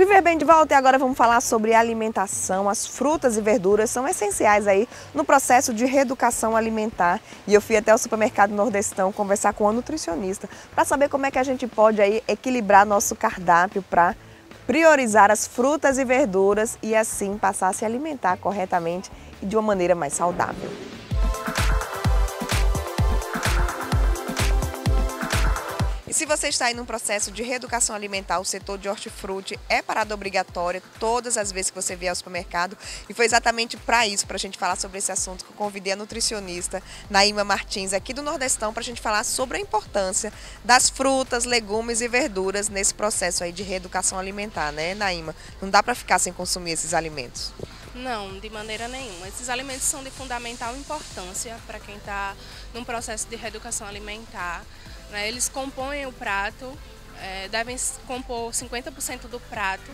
Viver bem de volta e agora vamos falar sobre alimentação. As frutas e verduras são essenciais aí no processo de reeducação alimentar. E eu fui até o supermercado Nordestão conversar com a nutricionista para saber como é que a gente pode aí equilibrar nosso cardápio para priorizar as frutas e verduras e assim passar a se alimentar corretamente e de uma maneira mais saudável. Se você está aí num processo de reeducação alimentar, o setor de hortifruti é parada obrigatória todas as vezes que você vier ao supermercado. E foi exatamente para isso, para a gente falar sobre esse assunto, que eu convidei a nutricionista Naíma Martins, aqui do Nordestão, para a gente falar sobre a importância das frutas, legumes e verduras nesse processo aí de reeducação alimentar, né, Naíma? Não dá para ficar sem consumir esses alimentos. Não, de maneira nenhuma. Esses alimentos são de fundamental importância para quem está num processo de reeducação alimentar. Né? Eles compõem o prato, é, devem compor 50% do prato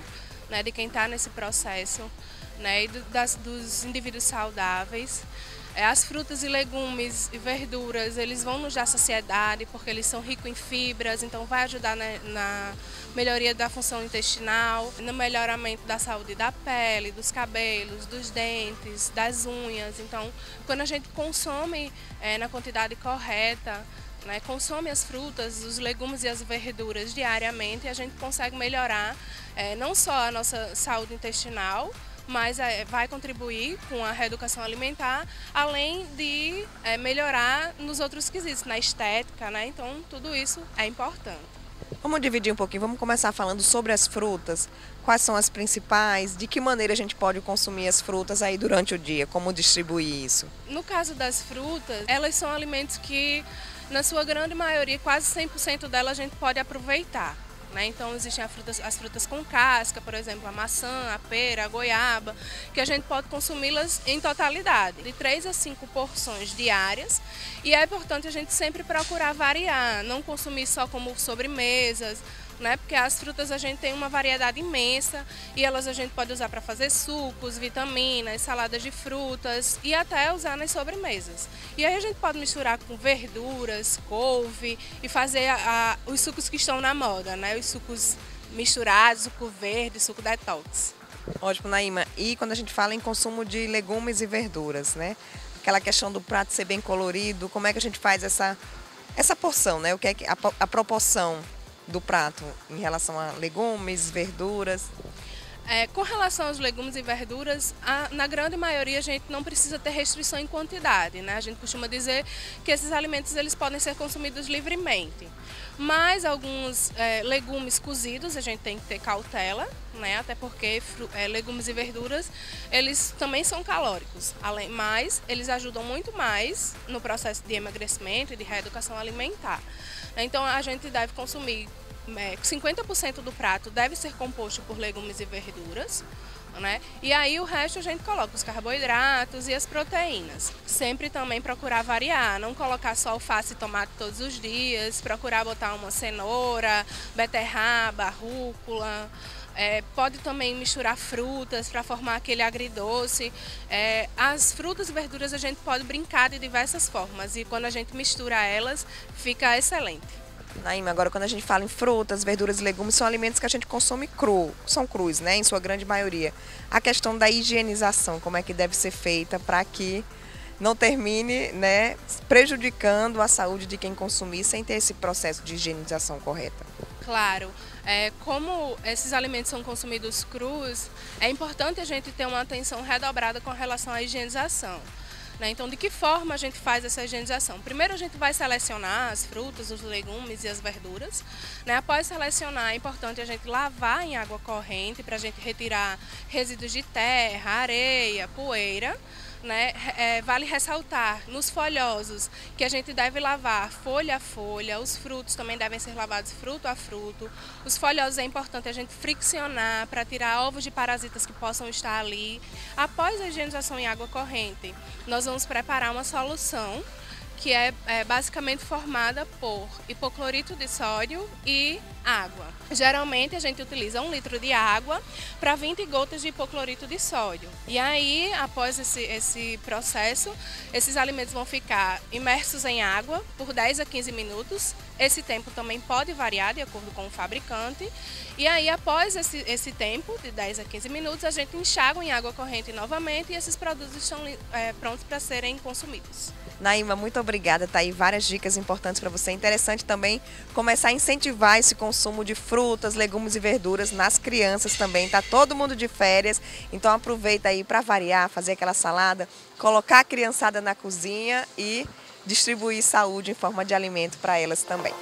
né, de quem está nesse processo né, e do, das, dos indivíduos saudáveis. É, as frutas e legumes e verduras, eles vão nos dar saciedade porque eles são ricos em fibras, então vai ajudar na, na melhoria da função intestinal, no melhoramento da saúde da pele, dos cabelos, dos dentes, das unhas. Então, quando a gente consome é, na quantidade correta, né, consome as frutas, os legumes e as verduras diariamente, a gente consegue melhorar é, não só a nossa saúde intestinal, mas é, vai contribuir com a reeducação alimentar, além de é, melhorar nos outros quesitos, na estética, né? Então tudo isso é importante. Vamos dividir um pouquinho, vamos começar falando sobre as frutas. Quais são as principais? De que maneira a gente pode consumir as frutas aí durante o dia? Como distribuir isso? No caso das frutas, elas são alimentos que na sua grande maioria, quase 100% dela a gente pode aproveitar. Né? Então existem as frutas, as frutas com casca, por exemplo, a maçã, a pera, a goiaba, que a gente pode consumi-las em totalidade, de 3 a 5 porções diárias. E é importante a gente sempre procurar variar, não consumir só como sobremesas, né? Porque as frutas a gente tem uma variedade imensa e elas a gente pode usar para fazer sucos, vitaminas, saladas de frutas e até usar nas sobremesas. E aí a gente pode misturar com verduras, couve e fazer a, a, os sucos que estão na moda, né? Os sucos misturados, suco verde, suco detox. Ótimo, Naíma. E quando a gente fala em consumo de legumes e verduras, né? Aquela questão do prato ser bem colorido, como é que a gente faz essa, essa porção, né? O que é a, a proporção do prato em relação a legumes, verduras? É, com relação aos legumes e verduras, a, na grande maioria a gente não precisa ter restrição em quantidade, né? A gente costuma dizer que esses alimentos eles podem ser consumidos livremente. Mas alguns é, legumes cozidos a gente tem que ter cautela, né? Até porque é, legumes e verduras eles também são calóricos, além, mas eles ajudam muito mais no processo de emagrecimento e de reeducação alimentar. Então a gente deve consumir é, 50% do prato deve ser composto por legumes e verduras. Né? E aí o resto a gente coloca os carboidratos e as proteínas. Sempre também procurar variar, não colocar só alface e tomate todos os dias, procurar botar uma cenoura, beterraba, rúcula. É, pode também misturar frutas para formar aquele agridoce. É, as frutas e verduras a gente pode brincar de diversas formas e quando a gente mistura elas, fica excelente. Naima, agora quando a gente fala em frutas, verduras e legumes, são alimentos que a gente consome cru, são crus, né, em sua grande maioria. A questão da higienização, como é que deve ser feita para que não termine, né, prejudicando a saúde de quem consumir sem ter esse processo de higienização correta. Claro, é, como esses alimentos são consumidos crus, é importante a gente ter uma atenção redobrada com relação à higienização. Né? Então, de que forma a gente faz essa higienização? Primeiro, a gente vai selecionar as frutas, os legumes e as verduras. Né? Após selecionar, é importante a gente lavar em água corrente para a gente retirar resíduos de terra, areia, poeira. Né? É, vale ressaltar nos folhosos que a gente deve lavar folha a folha, os frutos também devem ser lavados fruto a fruto. Os folhosos é importante a gente friccionar para tirar ovos de parasitas que possam estar ali. Após a higienização em água corrente, nós vamos preparar uma solução que é, é basicamente formada por hipoclorito de sódio e água. Geralmente a gente utiliza um litro de água para 20 gotas de hipoclorito de sódio. E aí, após esse, esse processo, esses alimentos vão ficar imersos em água por 10 a 15 minutos. Esse tempo também pode variar de acordo com o fabricante. E aí, após esse, esse tempo, de 10 a 15 minutos, a gente enxágua em água corrente novamente e esses produtos estão é, prontos para serem consumidos. Naima, muito obrigada. Tá aí várias dicas importantes para você. Interessante também começar a incentivar esse consumo de frutas, legumes e verduras nas crianças também. Tá todo mundo de férias, então aproveita aí para variar, fazer aquela salada, colocar a criançada na cozinha e distribuir saúde em forma de alimento para elas também.